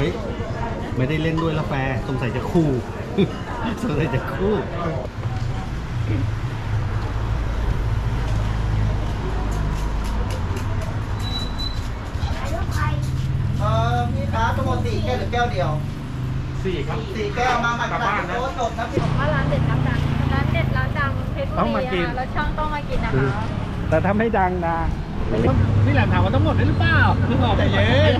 เฮ้ยไม่ได้เล่นด้วยแล้วแฟร์สงสัยจะคู่สงสัยจะคู่เออพี่คะทั้งหมดสี่แก้วหรือแก้วเดียวสี่ครับสี่แก้วมาใหม่กระดาษโต๊ะจบนะพี่ว่าร้านเด็ดร้านดังร้านเด็ดร้านดังเพชรต้บุองมารีกินอะแล้วช่างต้องมากินนะคะแต่ถ้าไม่ดังนะ นี่แหละถามว่าต้องหมดได้หรือเปล่าคือบอกใจเย็น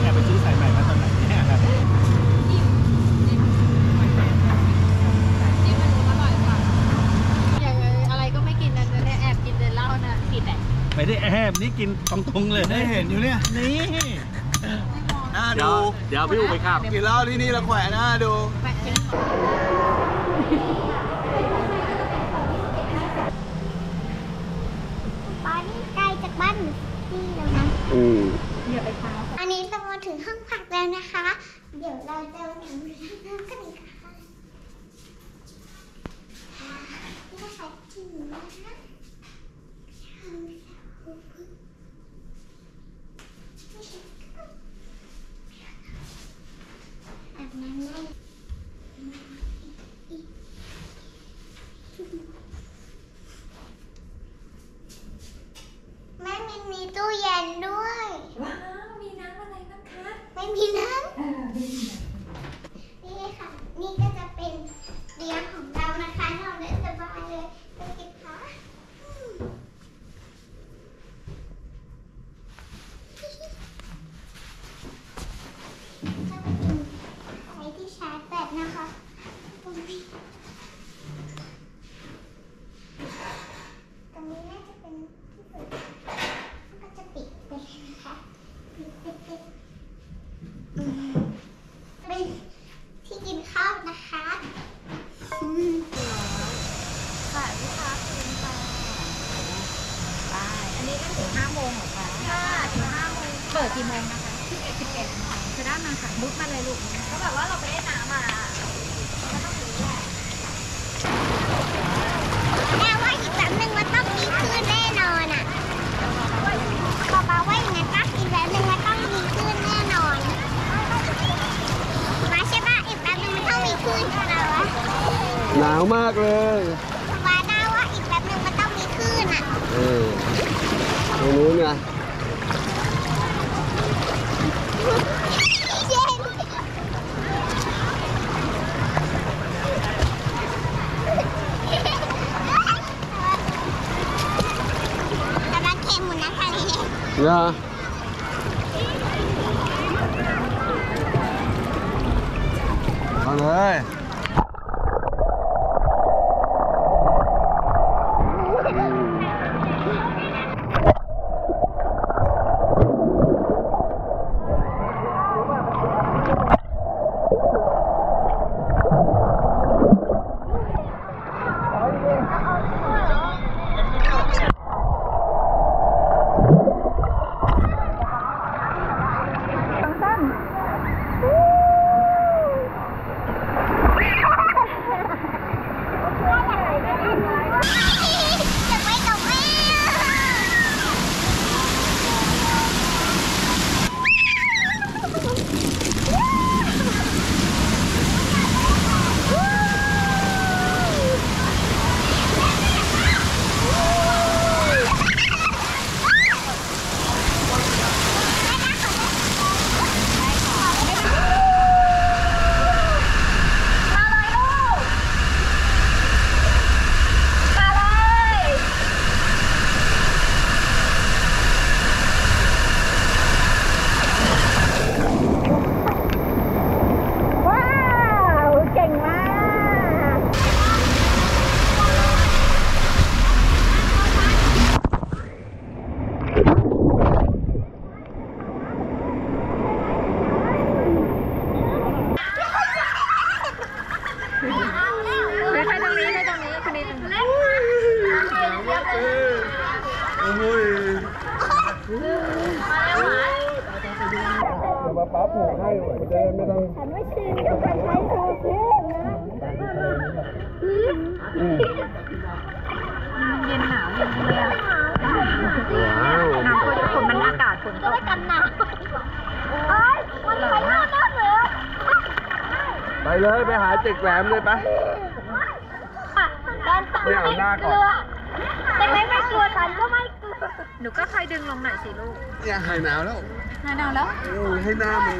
แอบไปซื้อสายใหม่มาตอนไหนเนี่ย จิ้มมันอร่อยกว่าอย่างอะไรก็ไม่กินนะเนี่ยแอบกินแต่เหล้าน่ะผิดแหละ ไม่ได้แอบนี่กินตรงๆเลยได้เห็นอยู่เนี่ยนี่น่าเดี๋ยดูวเดี๋ยวพี่อูไปขับกินเหล้าที่นี่ละแขวนน่าดูแปะเชิ้นป้านี่ไกลจากบ้านพี่แล้วนะอืมอันนี้เรามาถึงห้องพักแล้วนะคะ เดี๋ยวเราจะมาทำเรื่องน้ำกันอีกค่ะอ่านี่นะคะถึงแล้วนะทำแล้วไม่ใช่อาบน้ำได้ แม่มินมีตู้เย็นด้วย ว้าว มีน้ำอะไรบ้างคะ ไม่มีน้ำนี่ค่ะ นี่ก็จะเป็นเตียงของเรานะคะนอนได้สบายเลยไปเก็บผ้าอืมจะเป็นไฟที่ชาร์จแบตนะคะตรงนี้ตรงนี้น่าจะเป็นที่เปิดมันก็จะปิดไปเลยนะคะปิดปิดปิด เป็นที่กินข้าวนะคะอืม ค่ะลูกค้าคุณค่ะไปอันนี้ก็ถึงห้าโมงเหรอคะค่ะถึงห้าโมง เปิดกี่โมงนะคะสิบเอ็ดสิบเอ็ดจะได้มาค่ะมุดมาเลยลูกก็แบบว่าเราไปได้น้ำมาก็ต้องรู้แหละแม่ว่าอีกแป๊บนึงมันต้องมีคลื่นแน่นอนอะป๊าป๊าว่าอย่างนั้นปะอีกแป๊บนึงมันต้องมีคลื่นแน่นอนมาใช่ปะอีกแป๊บนึงมันต้องมีคลื่นเราอะหนาวมากเลยป๊าด้าว่าอีกแป๊บนึงมันต้องมีคลื่นอะเออตรงนู้นไง เย็นกำลัง เค็มหมุนนะทางนี้นะเอาเลยมาป๊าผูกให้มันจะได้ไม่ต้องฉันไม่ชินกับการใช้โทรศัพท์นะเย็นหนาวอย่างนี้เลยอะว้าวน้ำก็จะฝนมันอากาศฝนตกกันหนาวเอ้ยมันไปมากเลยไปเลยไปหาจ็กแหลมเลยไปด้านฝั่งไม่เอาหน้าก่อนแต่ไม่ไม่กลัวฉันก็ไม่ หนูก็คอยดึงลงหน่อยสิลูกเนี่ยหายหนาวแล้วหนาวแล้ว โอ้ยให้หน้ามัน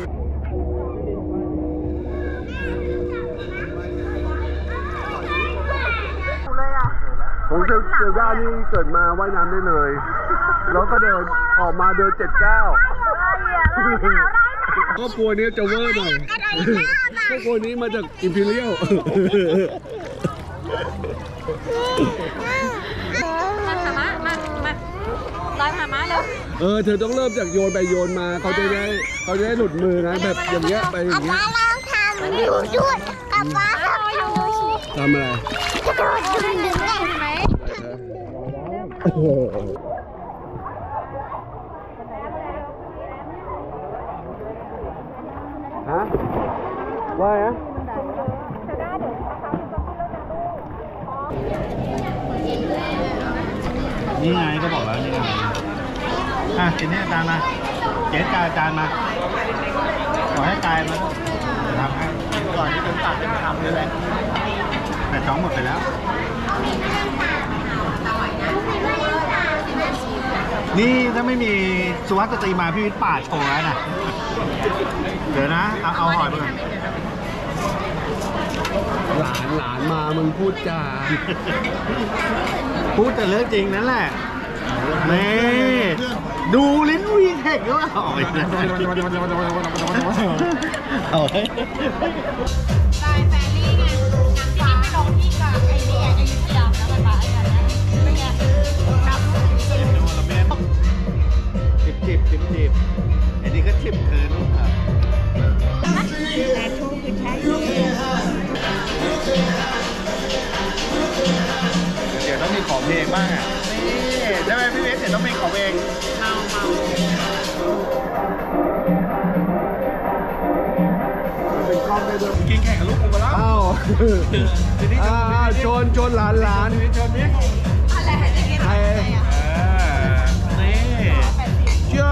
เลยอะผมเจอเจอด้านี่เกิดมาว่ายน้ำได้เลย แล้วก็เดินออกมาเดินเจ็ดเก้าครอบครัวนี้จะเวอร์หน่อยครอบครัวนี้มาจากอิมพีเรียล มาหามามามาลอย มามาเร็วเออเธอต้องเริ่มจากโยนไปโยนมาเขาจะได้เขาจะได้หลุดมือนะแบบอย่างเงี้ยไปอย่างเงี้ยเราทำอยู่ด้วยกับว่าทำอยู่ทำอะไรกระโดดดึงดึงได้ไหมโอ้โหฮะว่าไงนี่ไงก็บอกแล้ว นี่ไงอะทีนี้อาจารย์มาเจ๊กายอาจารย์มา ขอให้กายมาเดี๋ยวทำให้ก่อนที่จะตัดเป็นทำเลยแหละแต่จ้องหมดไปแล้ว นี่ถ้าไม่มีสุวัสดิ์สตรีมาพี่วิทย์ปาดโชว์แล้วนะ เดี๋ยวนะ เอาเอาหอยไปก่อนหลานหลานมามันพูดจาพูดแต่เรื่องจริงนั่นแหละนี่ ดูลิ้นวีเทคก็ออกอีกแล้วเอาไว้ลายแฟรี่ไงน้ำที่ไปลงที่กับไอ้นี่ไอ้ยุทธยาแล้วมันมาไอ้กันนะเป็นไงครับจิบจิบจิบจิบอันนี้ก็จิบเกินครับเดี๋ยวต้องมีขอเพลงบ้างอะนี่ สเดี๋ยวต้องมีของเพลงเมาเมาเป็นกล้องได้ด้วยกินแข่งกับลูกกูมาแล้วอ้าวทีนี้อ่าอ่าชนชนหลานหลานทีนี้ชนนี้ใครเออนี่เชื่อ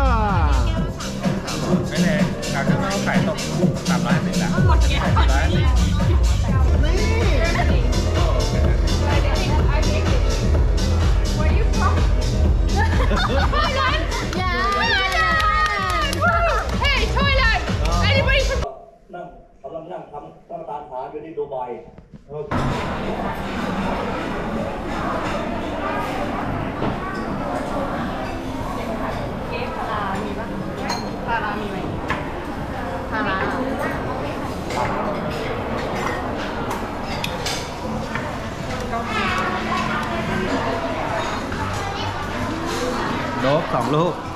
ไม่แรงการจะต้องขายตกสามร้อยสิบละหมดแก้วร้อย ตั้งตามหา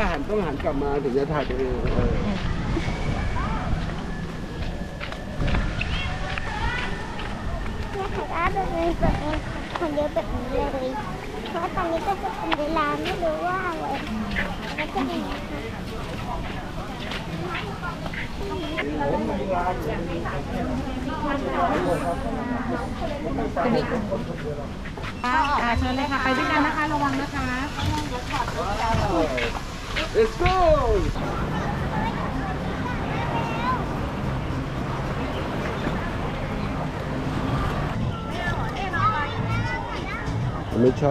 าหันต้องหันกลับมาถึงจะถ่ายตัวเองเออเนี่ยถ่ายได้แบบนี้แบบนี้คนเดียวแบบนี้เลยเพราะตอนนี้ก็จะเป็นเวลาไม่รู้ว่าอะไรแล้วก็มีนะคะอ่าเชิญเลยค่ะ ไปด้วยกันนะคะ ระวังนะคะ Let's go ไม่ช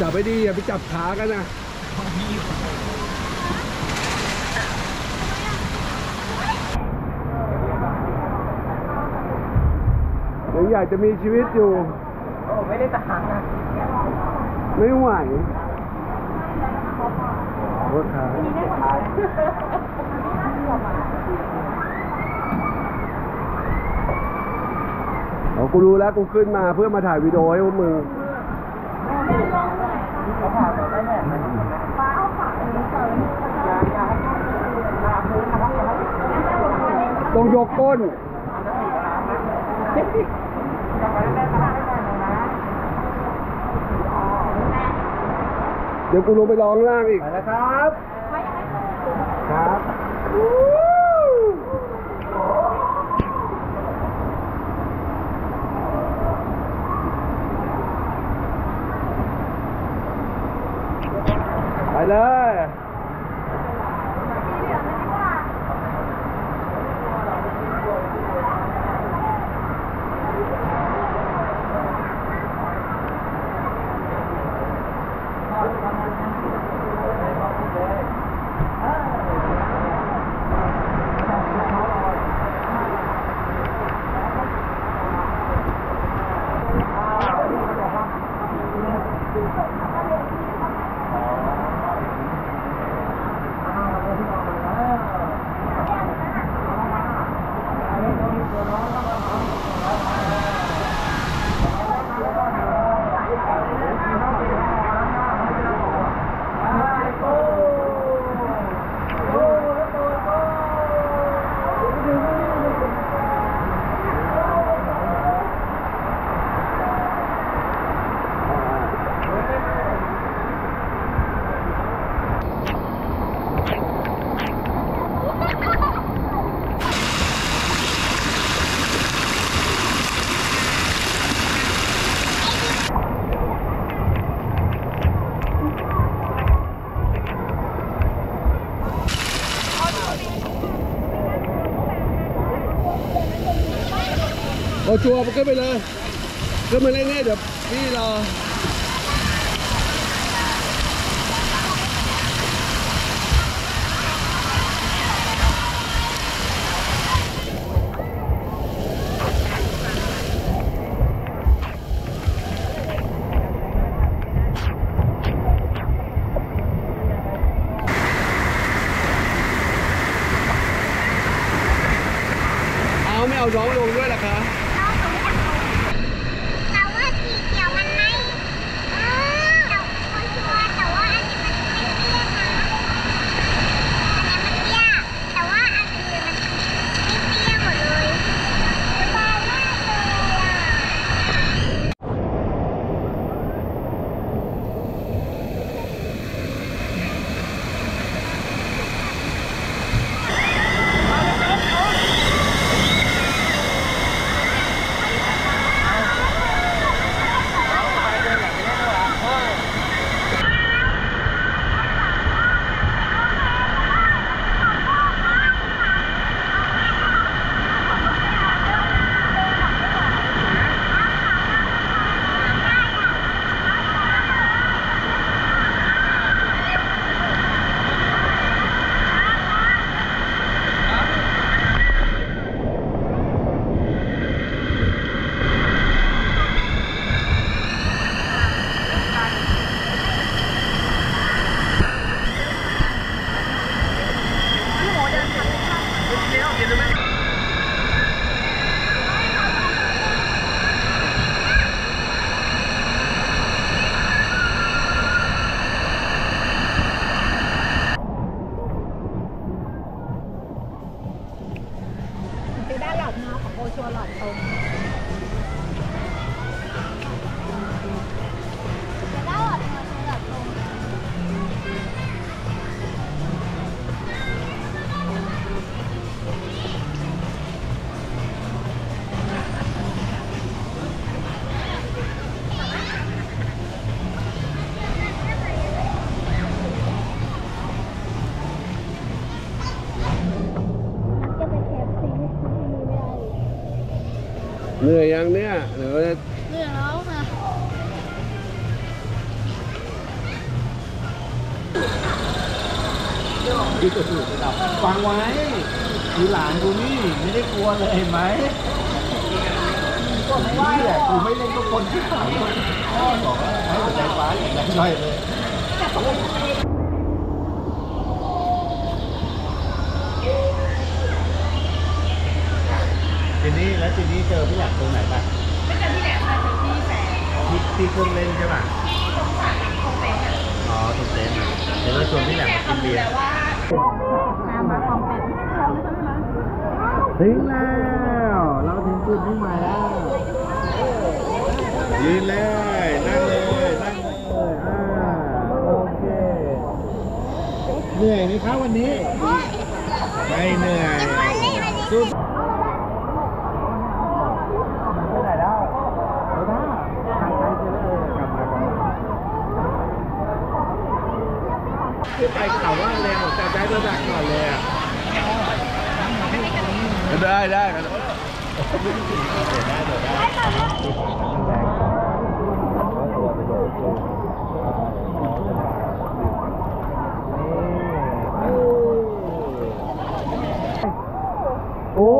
จับไปดีอย่าไปจับขากันนะยังอยากจะมีชีวิตอยู่ โอ้ไม่ได้ทหารนะไม่ไหวโทษครับอ๋อกูรู้แล้วกูขึ้นมาเพื่อมาถ่ายวิดีโอให้พวกมึงเขาผ่านไปได้แน่ต้องยกก้น เดี๋ยวกูลงไปร้องล่างอีก ไปแล้วครับ ครับไปเลย เอาชัวร์มันก็ไปเลยก็มาเล่นแน่เดี๋ยวพี่รอ ยยังเนี่ยเดี๋ยวเรื่องแล้วค่ะฟังไว้ทีหลังกูนี่ไม่ได้กลัวเลยเห็นไหมก็ไม่ไหวแหละกูไม่เล่นก็คนที่ขายพ่อบอกว่าให้หัวใจฟ้าอย่างนั้นย่อยเลย ทีนี้แล้วทีนี้เจอพี่อยากตรงไหนป่ะไม่เจอที่ไหนค่ะเจอที่แฝงที่ที่เครื่องเล่นใช่ป่ะที่ตรงฝั่งคงเป็นอะอ๋อตรงเต็นท์อะเดี๋ยวเราชวนพี่แหลมมากินเบียร์น้ำมาคอมเป็นถึงแล้วเราถึงจุดมุ่งหมายแล้วยืนเลยนั่งเลยนั่งเลยอ่าโอเคเหนื่อยไหมครับวันนี้ไม่เหนื่อยจุดไปไหนแล้วไปหน้าทางไปเจอเลยกลับมากลับมาคือไปข่าวว่าแรง ของจะได้ระดับก่อนเลยอะได้ได้กันโอ้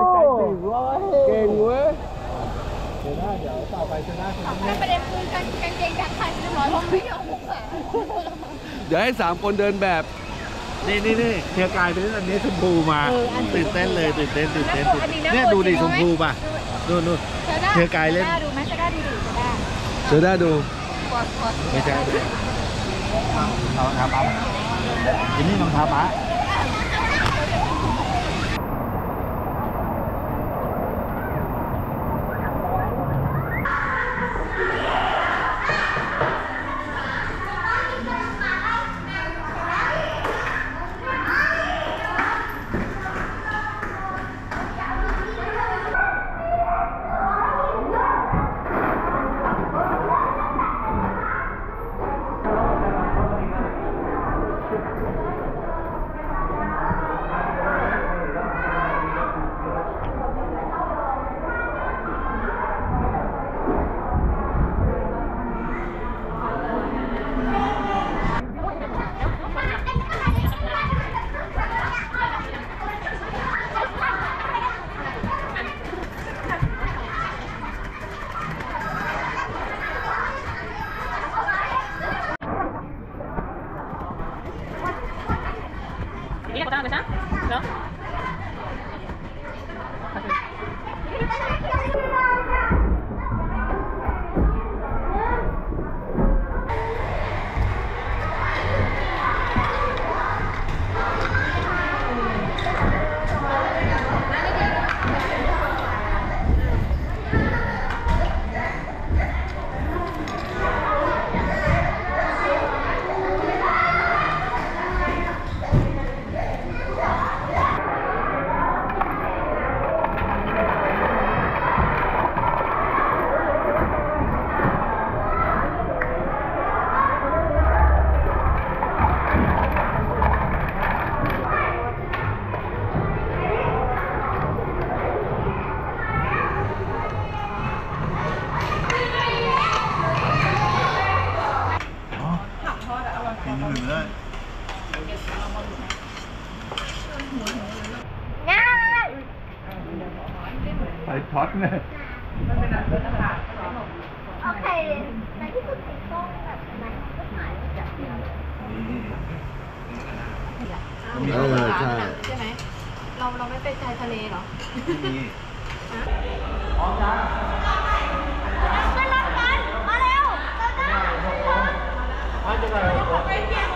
ยใจถึงร้อยเก่งเว้ยเดี๋ยวนะเดี๋ยวต่อไปชนะชนะแล้วประเด็นคือกางเกงจากใครจะร้อยผมไม่ยอมมุกอะเดี๋ยวให้สามคนเดินแบบ นี่นี่นี่เทียกายไปเล่นอันนี้ชมพูมาตื่นเต้นเลยตื่นเต้นตื่นเต้นตื่นเต้นเนี่ยดูดิชมพูป่ะนู่นนู่น เธอกายเล่นจะได้ดูไหมจะได้ดูดิจะได้เดี๋ยวได้ดู กดกดไม่ใช่รองเท้าปั๊มอันนี้รองเท้าป๊า ไปช็อตเลยโอเคในที่สุดติดกล้องแบบไหนก็ถ่ายแบบเดียวเออใช่ใช่ไหมเราเราไม่ไปชายทะเลเหรอนี่ขึ้นรถกัน มาเร็วเร็วๆเ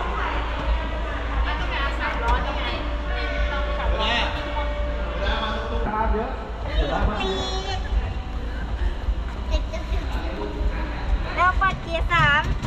เกียร์สาม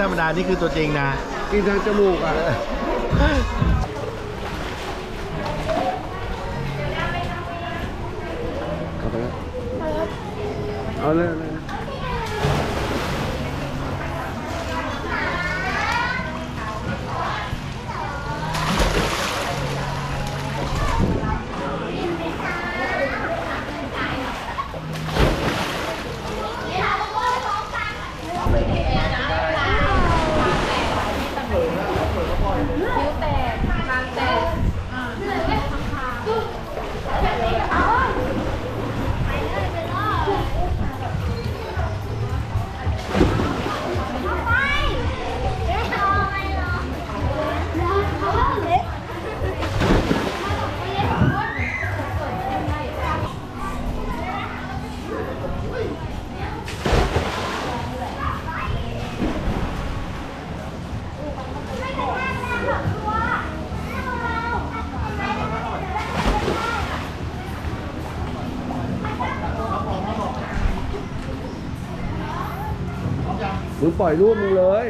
ธรรมดา นี่คือตัวจริงนะ กินทางจมูกอะ เอาไปแล้ว เอาเลยเอาเลย ปล่อยรูปมึงเลย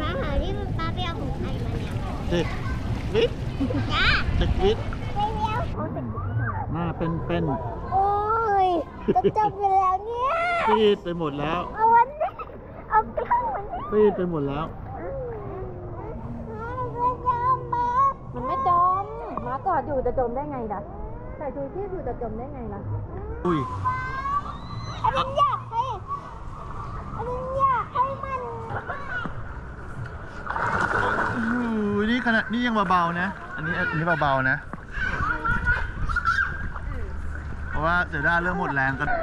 ป้าหาที่มันป้าไปเอาของใครมาเนี่ยติดวิทจ้าติดวิทไปเลี้ยวเอาแต่หน้าเป็นเป็นโอ้ยจะจบไปแล้วเนี่ย ซีดไปหมดแล้ว เอาวันนี้เอากล้องวันนี้ซีดไปหมดแล้ว อดอยู่จะจมได้ไงล่ะใส่ชูชีพอยู่จะจมได้ไงล่ะอุ้ยอันนี้อยากให้อันนี้อยากให้มันอู้นี่ขนาดนี่ยังเบาๆนะ อันนี้อันนี้เบาๆนะ เพราะว่าเสือด้าเริ่มหมดแรงก็จะ